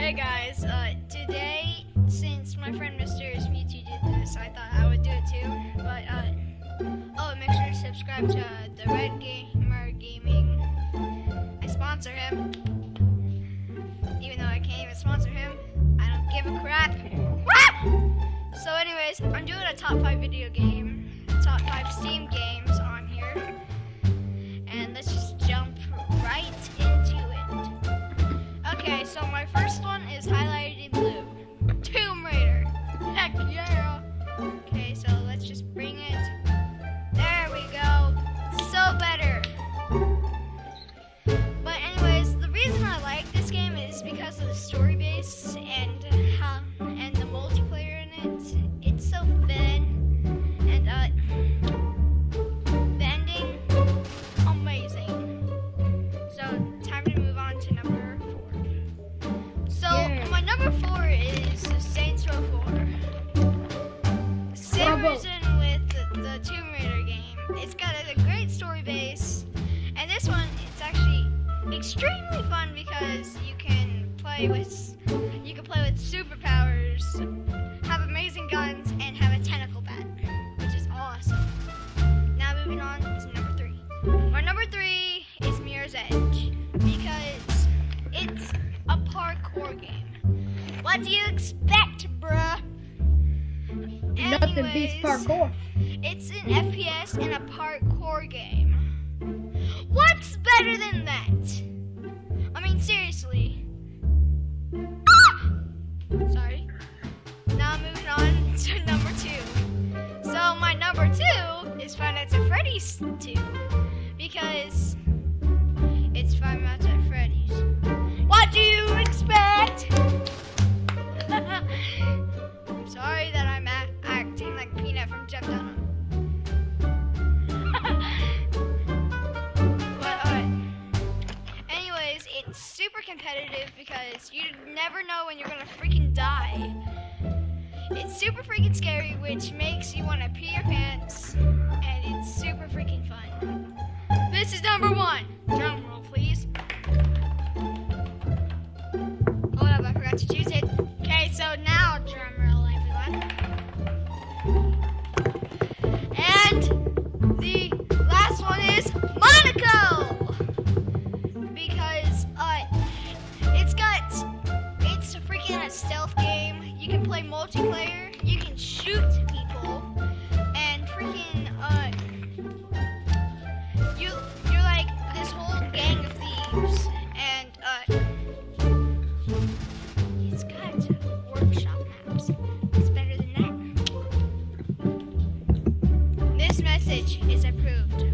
Hey guys, uh, today, since my friend Mr. Mewtwo did this, I thought I would do it too. But, uh, oh, make sure to subscribe to uh, the Red Gamer Gaming. I sponsor him. Even though I can't even sponsor him, I don't give a crap. so, anyways, I'm doing a top 5 video game, top 5 Steam games my first one is highlighted the, Tomb Raider game. It's got a, great story base, and this one it's actually extremely fun because you can play with you can play with superpowers, have amazing guns, and have a tentacle bat, which is awesome. Now moving on to number three. My number three is Mirror's Edge because it's a parkour game. What do you expect, bruh? Nothing beats Anyways, parkour. It's an FPS and a parkour game. What's better than that? I mean, seriously. Ah! Sorry. Now moving on to number two. So my number two is Five Nights at Freddy's 2 It's super competitive because you never know when you're gonna freaking die. It's super freaking scary, which makes you want to pee your pants, and it's super freaking fun. This is number one. Drum roll, please. Hold up, I forgot to choose it. Okay, so now drum multiplayer. You can shoot people, and freaking uh, you you're like this whole gang of thieves, and uh. It's got workshop maps. It's better than that. This message is approved